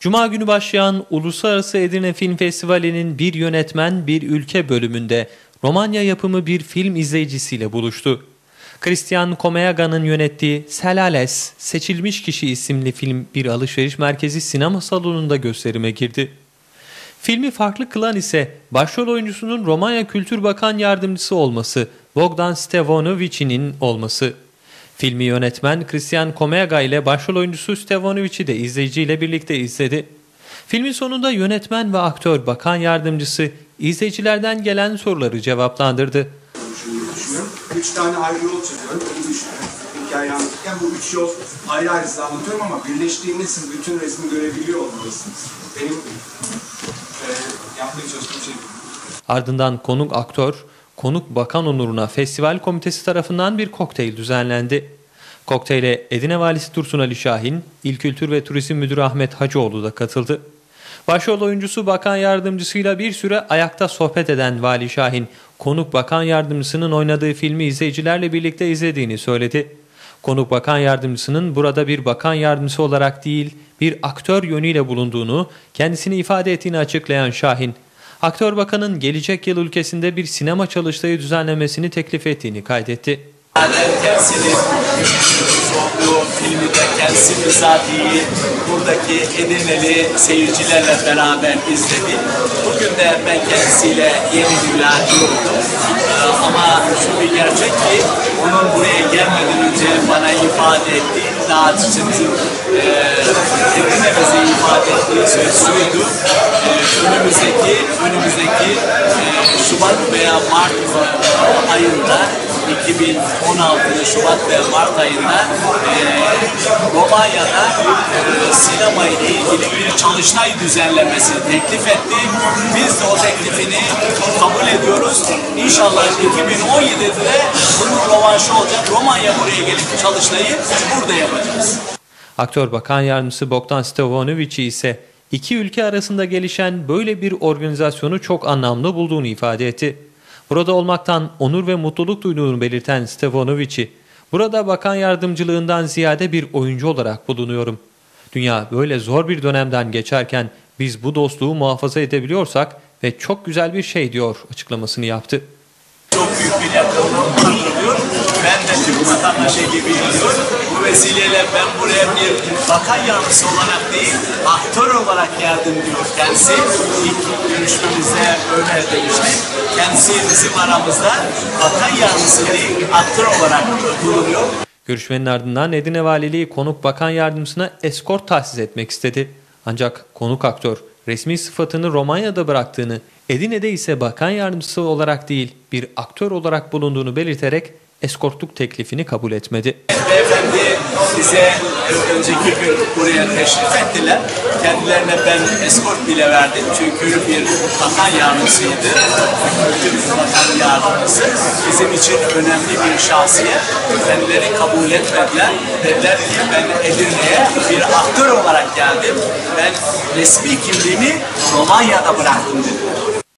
Cuma günü başlayan Uluslararası Edirne Film Festivali'nin bir yönetmen bir ülke bölümünde Romanya yapımı bir film izleyicisiyle buluştu. Christian Comeyaga'nın yönettiği Selales, Seçilmiş Kişi isimli film bir alışveriş merkezi sinema salonunda gösterime girdi. Filmi farklı kılan ise başrol oyuncusunun Romanya Kültür Bakan Yardımcısı olması, Bogdan Stevanovic'in olması. Filmi yönetmen Christian Comega ile başrol oyuncusu Stevanovic'i de izleyiciyle birlikte izledi. Filmin sonunda yönetmen ve aktör bakan yardımcısı izleyicilerden gelen soruları cevaplandırdı. düşünüyorum. Üç tane ayrı yol çiziyorum. Hikaye anlatırken bu üç yol ayrı ayrı size anlatıyorum ama birleştiğinde siz bütün resmi görebiliyor olmalısınız. Benim e, yapmaya çalıştığım şey. Ardından konuk aktör, konuk bakan onuruna festival komitesi tarafından bir kokteyl düzenlendi. Kokteyle Edirne Valisi Dursun Ali Şahin, İl Kültür ve Turizm Müdürü Ahmet Hacıoğlu da katıldı. Başrol oyuncusu bakan yardımcısıyla bir süre ayakta sohbet eden Vali Şahin, konuk bakan yardımcısının oynadığı filmi izleyicilerle birlikte izlediğini söyledi. Konuk bakan yardımcısının burada bir bakan yardımcısı olarak değil, bir aktör yönüyle bulunduğunu, kendisini ifade ettiğini açıklayan Şahin, aktör bakanın gelecek yıl ülkesinde bir sinema çalıştayı düzenlemesini teklif ettiğini kaydetti. Kendisini olduğu filmi de kendisi bizatihi buradaki Edirneli seyircilerle beraber izledi. Bugün de ben kendisiyle yeni mülaki oldum. Ama şu bir gerçek ki onun buraya gelmeden önce bana ifade ettiği daha açıkçası e, Edirne'mizi ifade ettiği söz şuydu. E, önümüzdeki önümüzdeki e, Şubat veya Mart ayında 2016 Şubat ve Mart ayında e, Romanya'da e, sinema ile ilgili bir çalıştay düzenlemesini teklif etti. Biz de o teklifini kabul ediyoruz. İnşallah 2017'de de bunun rovanşı olacak. Romanya buraya gelip çalıştayı burada yapacağız. Aktör Bakan Yardımcısı Bogdan Stevanovic ise iki ülke arasında gelişen böyle bir organizasyonu çok anlamlı bulduğunu ifade etti. Burada olmaktan onur ve mutluluk duyduğunu belirten Stefanovic'i, burada bakan yardımcılığından ziyade bir oyuncu olarak bulunuyorum. Dünya böyle zor bir dönemden geçerken biz bu dostluğu muhafaza edebiliyorsak ve çok güzel bir şey diyor açıklamasını yaptı. Çok büyük bir yakınlık. De Türk vatandaşı gibi biliyorum. Bu vesileyle ben buraya bir bakan yardımcısı olarak değil, aktör olarak geldim diyor kendisi. İlk görüşmemizde öyle demişti. Kendisi bizim aramızda bakan yardımcısı değil, aktör olarak bulunuyor. Görüşmenin ardından Edirne Valiliği konuk bakan yardımcısına eskort tahsis etmek istedi. Ancak konuk aktör resmi sıfatını Romanya'da bıraktığını, Edirne'de ise bakan yardımcısı olarak değil bir aktör olarak bulunduğunu belirterek eskortluk teklifini kabul etmedi. Beyefendi bize önceki gün buraya teşrif ettiler. Kendilerine ben eskort bile verdim. Çünkü bir bakan yardımcısıydı. Kültür bakan yardımcısı. Bizim için önemli bir şahsiyet. Kendileri kabul etmediler. Dediler ki ben Edirne'ye bir aktör olarak geldim. Ben resmi kimliğimi Romanya'da bıraktım dediler.